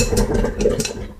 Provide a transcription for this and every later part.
Ha ha.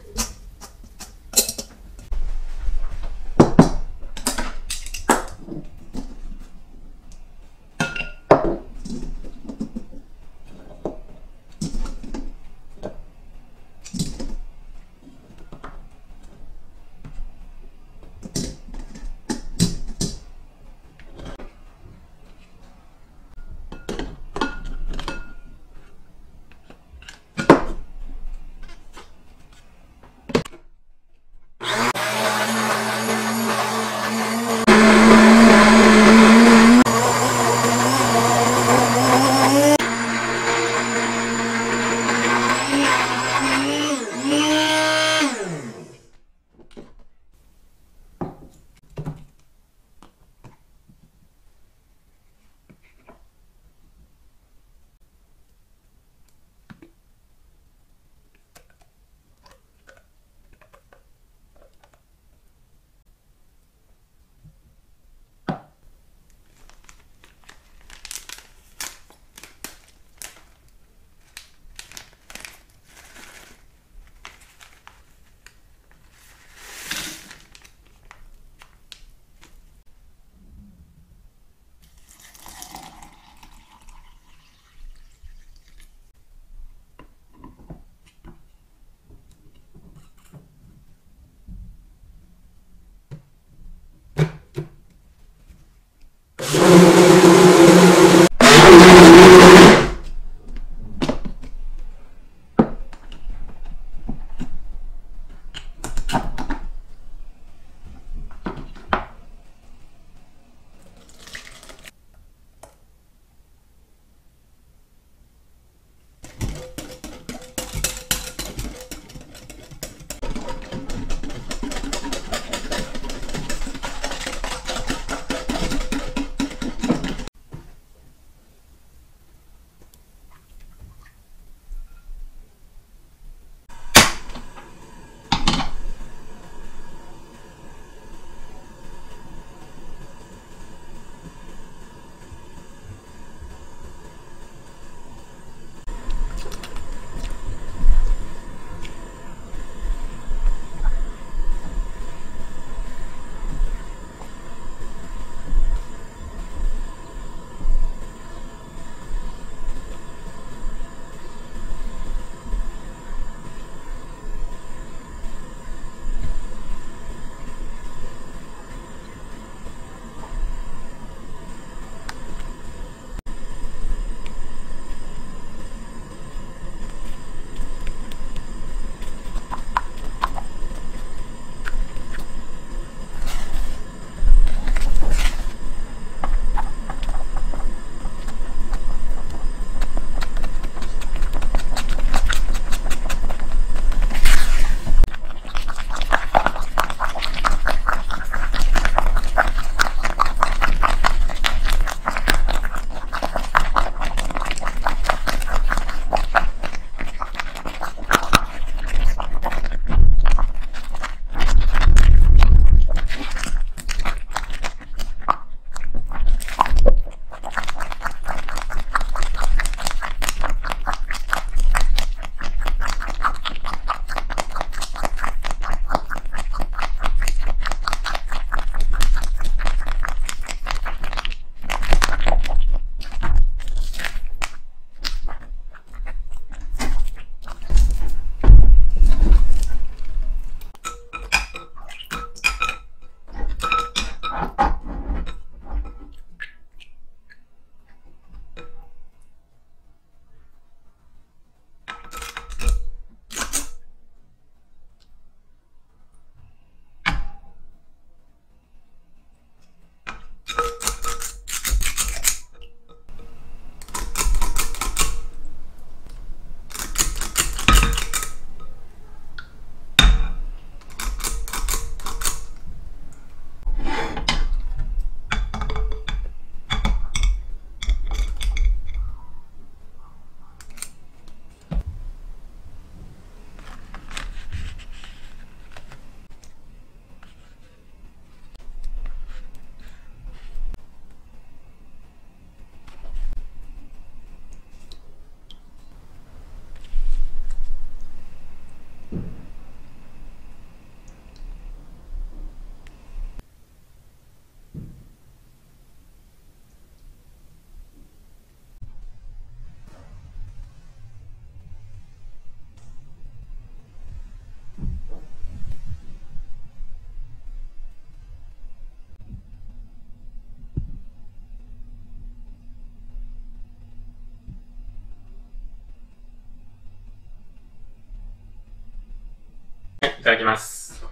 いただきます。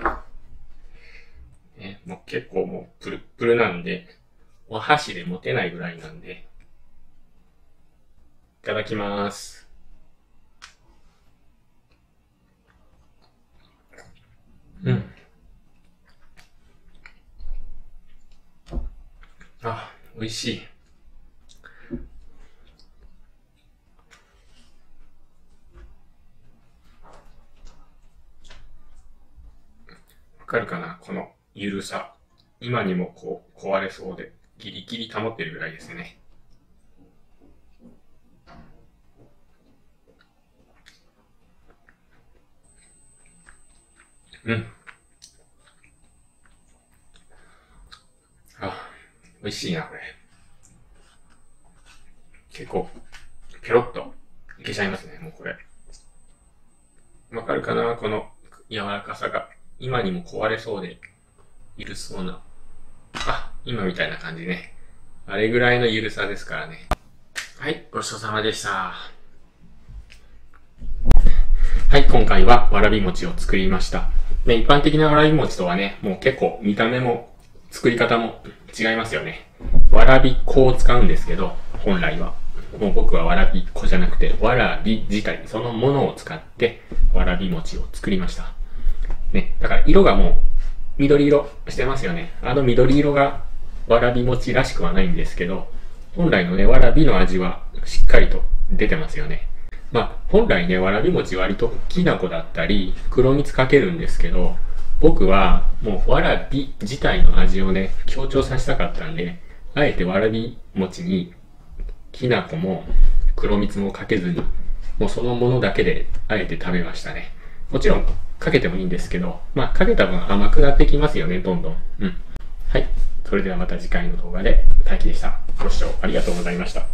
ね、もう結構もうプルプルなんで、お箸で持てないぐらいなんで、いただきます。うん。あ、美味しい。かるかな？このゆるさ。今にもこう壊れそうで、ギリギリ保ってるぐらいですね。うん。あ、美味しいな、これ。結構、ペロッといけちゃいますね、もうこれ。わかるかな？この柔らかさが。今にも壊れそうでいるそうな、あ、今みたいな感じね。あれぐらいのゆるさですからね。はい、ごちそうさまでした。はい、今回はわらび餅を作りました。ね、一般的なわらび餅とはね、もう結構見た目も作り方も違いますよね。わらび粉を使うんですけど、本来は。もう僕はわらび粉じゃなくて、わらび自体、そのものを使って、わらび餅を作りました。ね、だから色がもう緑色してますよね。あの緑色がわらび餅らしくはないんですけど、本来のね、わらびの味はしっかりと出てますよね。まあ、本来ね、わらび餅割ときな粉だったり、黒蜜かけるんですけど、僕はもうわらび自体の味をね、強調させたかったんで、あえてわらび餅にきな粉も黒蜜もかけずに、もうそのものだけであえて食べましたね。もちろんかけてもいいんですけど、まあかけた分甘くなってきますよね、どんどん。うん。はい。それではまた次回の動画で、大輝でした。ご視聴ありがとうございました。